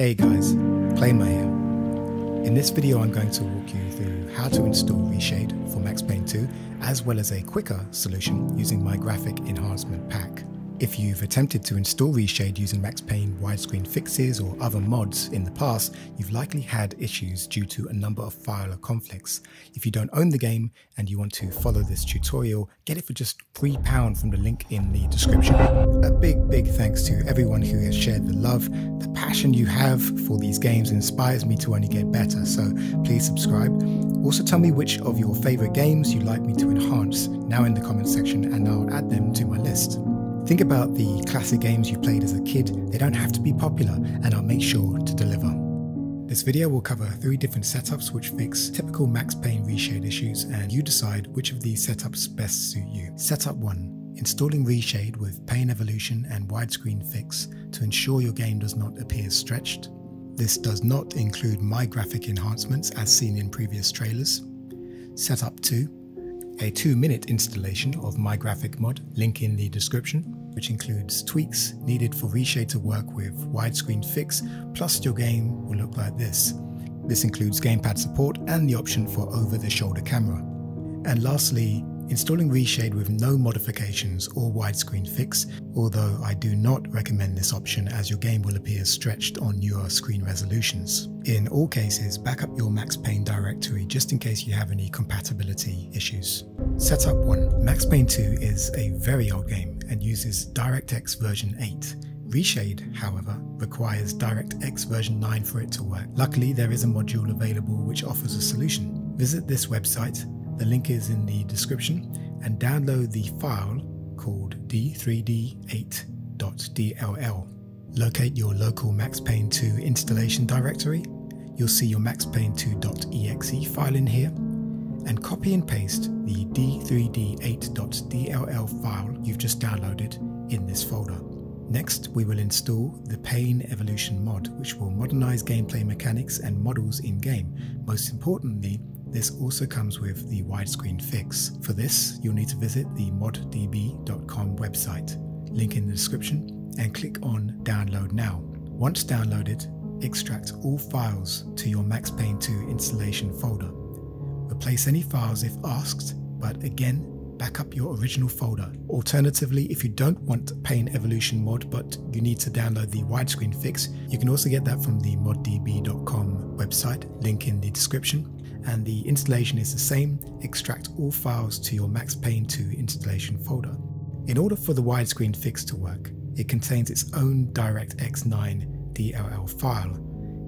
Hey guys, Claimer here. In this video I'm going to walk you through how to install Reshade for Max Payne 2 as well as a quicker solution using my graphic enhancement pack. If you've attempted to install Reshade using Max Payne widescreen fixes or other mods in the past, you've likely had issues due to a number of file conflicts. If you don't own the game and you want to follow this tutorial, get it for just £3 from the link in the description. A big, big thanks to everyone who has shared the love. The passion you have for these games inspires me to only get better, so please subscribe. Also tell me which of your favourite games you'd like me to enhance now in the comment section and I'll add them to my list. Think about the classic games you played as a kid. They don't have to be popular, and I'll make sure to deliver. This video will cover three different setups which fix typical Max Payne reshade issues, and you decide which of these setups best suit you. Setup 1 Installing reshade with Payne Evolution and widescreen fix to ensure your game does not appear stretched. This does not include my graphic enhancements as seen in previous trailers. Setup 2 a two minute installation of my graphic mod, link in the description, which includes tweaks needed for Reshade to work with widescreen fix, plus your game will look like this. This includes gamepad support and the option for over the shoulder camera. And lastly, Installing Reshade with no modifications or widescreen fix, although I do not recommend this option as your game will appear stretched on newer screen resolutions. In all cases, back up your Max Payne directory just in case you have any compatibility issues. Setup 1 Max Payne 2 is a very old game and uses DirectX version 8. Reshade, however, requires DirectX version 9 for it to work. Luckily, there is a module available which offers a solution. Visit this website the link is in the description and download the file called d3d8.dll. Locate your local Max Payne 2 installation directory. You'll see your Max Payne 2.exe file in here and copy and paste the d3d8.dll file you've just downloaded in this folder. Next, we will install the Payne Evolution mod, which will modernize gameplay mechanics and models in game. Most importantly, this also comes with the widescreen fix. For this, you'll need to visit the moddb.com website, link in the description, and click on Download Now. Once downloaded, extract all files to your Max Payne 2 installation folder. Replace any files if asked, but again, back up your original folder. Alternatively, if you don't want Payne Evolution mod but you need to download the widescreen fix, you can also get that from the moddb.com website, link in the description and the installation is the same, extract all files to your Max Payne 2 installation folder. In order for the widescreen fix to work, it contains its own DirectX 9 DLL file.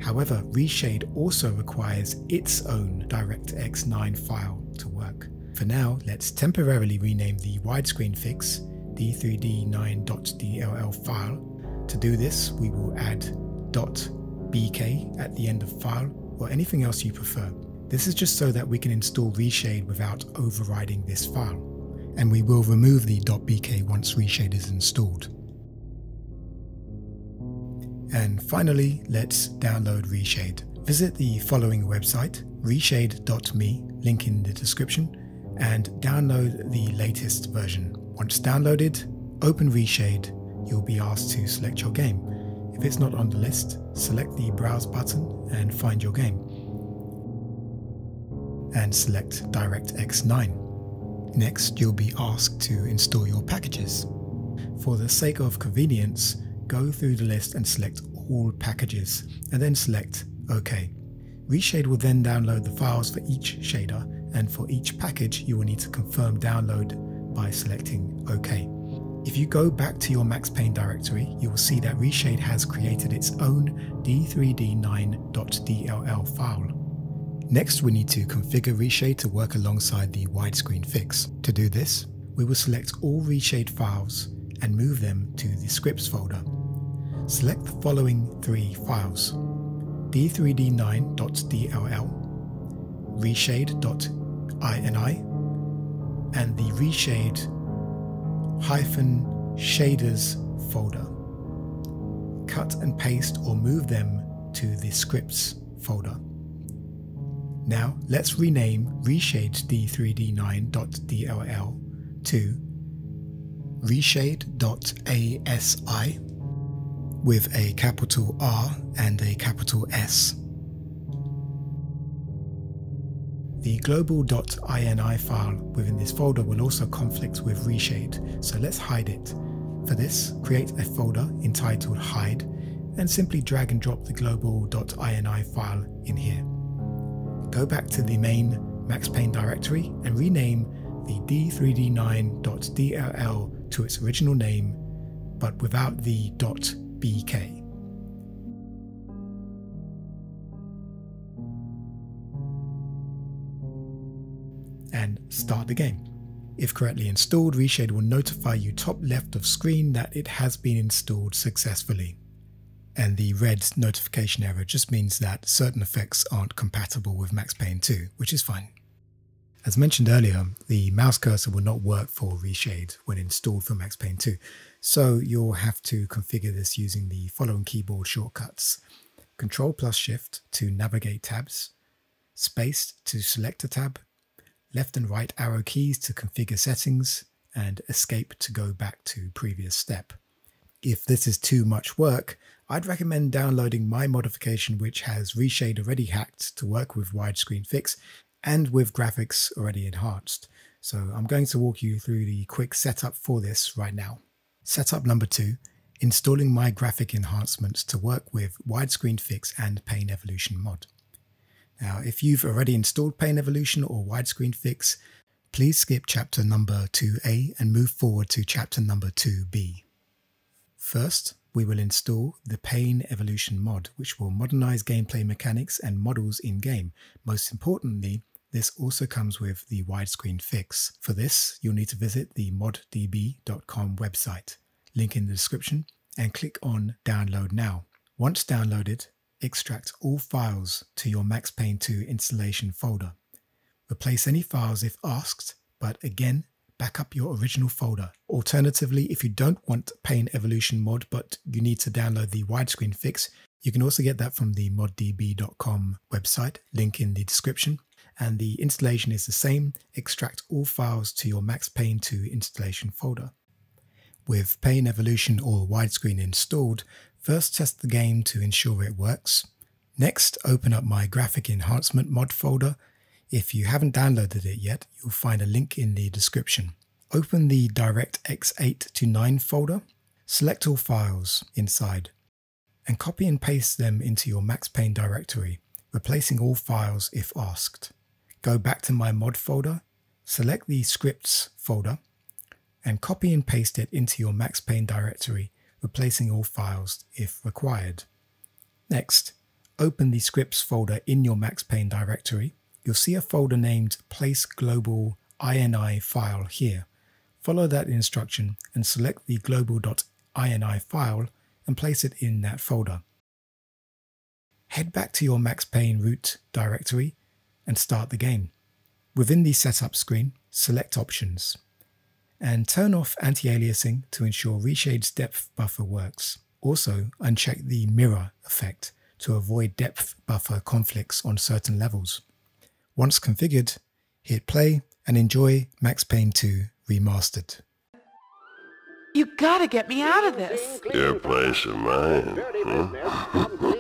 However, Reshade also requires its own DirectX 9 file to work. For now, let's temporarily rename the widescreen fix d3d9.dll file. To do this, we will add .bk at the end of file or anything else you prefer. This is just so that we can install Reshade without overriding this file, and we will remove the .bk once Reshade is installed. And finally, let's download Reshade. Visit the following website, reshade.me, link in the description, and download the latest version. Once downloaded, open Reshade, you'll be asked to select your game. If it's not on the list, select the Browse button and find your game and select DirectX 9. Next, you'll be asked to install your packages. For the sake of convenience, go through the list and select all packages, and then select OK. Reshade will then download the files for each shader, and for each package, you will need to confirm download by selecting OK. If you go back to your Max Payne directory, you will see that Reshade has created its own d3d9.dll file Next, we need to configure Reshade to work alongside the widescreen fix. To do this, we will select all Reshade files and move them to the scripts folder. Select the following three files d3d9.dll, reshade.ini, and the reshade hyphen shaders folder. Cut and paste or move them to the scripts folder. Now let's rename reshade d3d9.dll to reshade.asi. with a capital R and a capital S. The global.ini file within this folder will also conflict with reshade, so let's hide it. For this, create a folder entitled hide and simply drag and drop the global.ini file in here. Go back to the main Max Payne directory and rename the d3d9.dll to its original name, but without the .bk. And start the game. If correctly installed, Reshade will notify you top left of screen that it has been installed successfully and the red notification error just means that certain effects aren't compatible with Max Payne 2, which is fine. As mentioned earlier, the mouse cursor will not work for Reshade when installed for Max Payne 2, so you'll have to configure this using the following keyboard shortcuts. Control plus Shift to navigate tabs, Space to select a tab, left and right arrow keys to configure settings, and Escape to go back to previous step. If this is too much work, I'd recommend downloading my modification which has Reshade already hacked to work with widescreen fix and with graphics already enhanced. So I'm going to walk you through the quick setup for this right now. Setup number two, installing my graphic enhancements to work with widescreen fix and Payne Evolution mod. Now, if you've already installed Payne Evolution or widescreen fix, please skip chapter number 2a and move forward to chapter number 2b. First, we will install the Payne Evolution mod, which will modernize gameplay mechanics and models in-game. Most importantly, this also comes with the widescreen fix. For this, you'll need to visit the moddb.com website, link in the description, and click on Download Now. Once downloaded, extract all files to your Max Payne 2 installation folder. Replace any files if asked, but again, back up your original folder. Alternatively, if you don't want Payne Evolution mod, but you need to download the widescreen fix, you can also get that from the moddb.com website, link in the description. And the installation is the same. Extract all files to your Max Payne 2 installation folder. With Payne Evolution or widescreen installed, first test the game to ensure it works. Next, open up my graphic enhancement mod folder if you haven't downloaded it yet, you'll find a link in the description. Open the DirectX 8 to 9 folder, select all files inside, and copy and paste them into your Max Payne directory, replacing all files if asked. Go back to my mod folder, select the scripts folder, and copy and paste it into your Max Payne directory, replacing all files if required. Next, open the scripts folder in your Max Payne directory you'll see a folder named Place Global INI file here. Follow that instruction and select the global.ini file and place it in that folder. Head back to your Max Payne root directory and start the game. Within the setup screen, select Options and turn off anti-aliasing to ensure Reshade's depth buffer works. Also, uncheck the mirror effect to avoid depth buffer conflicts on certain levels. Once configured, hit play and enjoy Max Payne 2 Remastered. You gotta get me out of this. Your place or mine. Huh?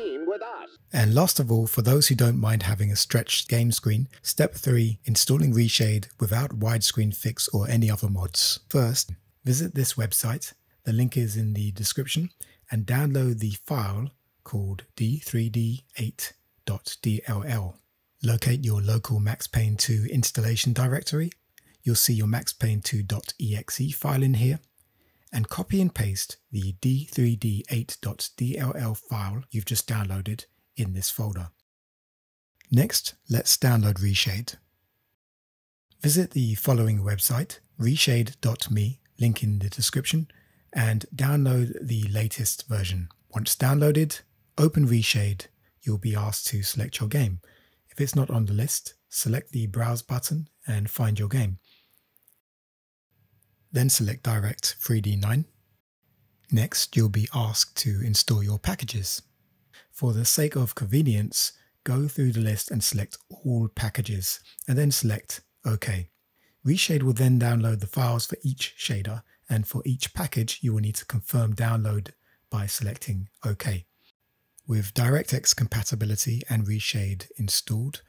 and last of all, for those who don't mind having a stretched game screen, step 3 installing Reshade without widescreen fix or any other mods. First, visit this website, the link is in the description, and download the file called d3d8.dll. Locate your local Max Payne 2 installation directory. You'll see your maxpayne2.exe file in here and copy and paste the d3d8.dll file you've just downloaded in this folder. Next, let's download Reshade. Visit the following website, reshade.me, link in the description, and download the latest version. Once downloaded, open Reshade, you'll be asked to select your game. If it's not on the list, select the Browse button and find your game. Then select Direct 3D9. Next, you'll be asked to install your packages. For the sake of convenience, go through the list and select all packages, and then select OK. Reshade will then download the files for each shader, and for each package, you will need to confirm download by selecting OK. With DirectX compatibility and Reshade installed,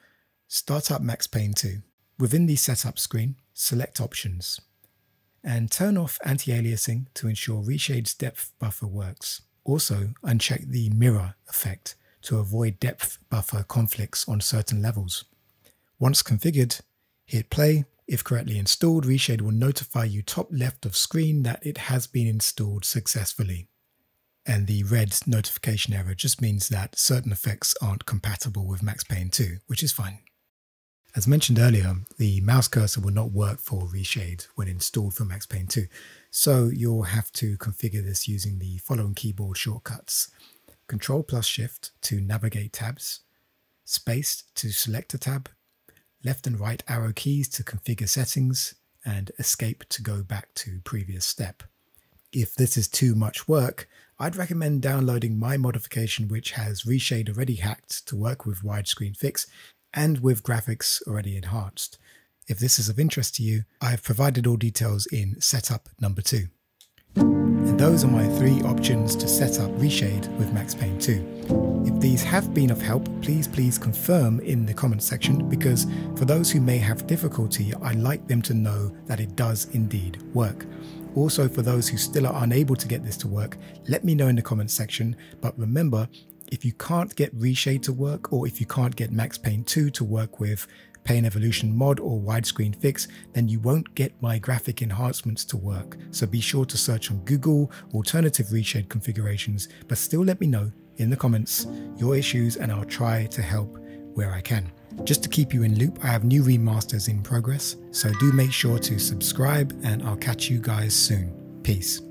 start up Max Payne 2. Within the setup screen, select Options and turn off anti-aliasing to ensure Reshade's depth buffer works. Also, uncheck the mirror effect to avoid depth buffer conflicts on certain levels. Once configured, hit play. If correctly installed, Reshade will notify you top left of screen that it has been installed successfully and the red notification error just means that certain effects aren't compatible with Max Payne 2, which is fine. As mentioned earlier, the mouse cursor will not work for Reshade when installed for Max Payne 2, so you'll have to configure this using the following keyboard shortcuts. Control plus Shift to navigate tabs, Space to select a tab, left and right arrow keys to configure settings, and Escape to go back to previous step. If this is too much work, I'd recommend downloading my modification which has Reshade already hacked to work with widescreen fix and with graphics already enhanced. If this is of interest to you, I've provided all details in setup number 2. And those are my three options to set up Reshade with Max Payne 2. If these have been of help, please please confirm in the comments section because for those who may have difficulty, I'd like them to know that it does indeed work. Also, for those who still are unable to get this to work, let me know in the comments section. But remember, if you can't get Reshade to work, or if you can't get Max Payne 2 to work with Payne Evolution mod or widescreen fix, then you won't get my graphic enhancements to work. So be sure to search on Google alternative Reshade configurations, but still let me know in the comments your issues and I'll try to help where I can. Just to keep you in loop, I have new remasters in progress, so do make sure to subscribe and I'll catch you guys soon. Peace.